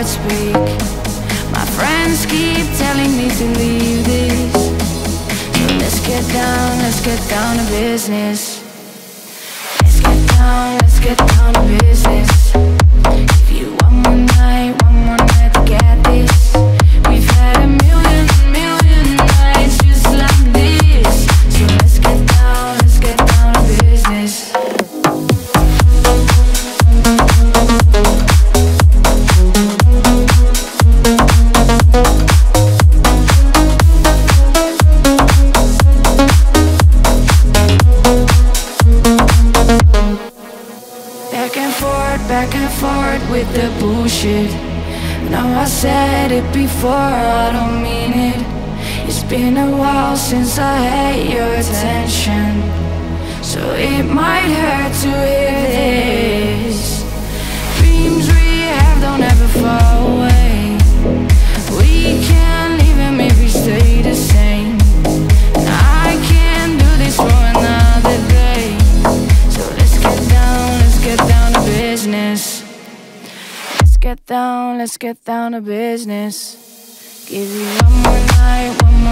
My friends keep telling me to leave this. So let's get down, let's get down to business. Let's get down, let's get down to business. Back and forth with the bullshit. Know I said it before, I don't mean it. It's been a while since I had your attention. So it might hurt to get down, let's get down to business. Give you one more night, one more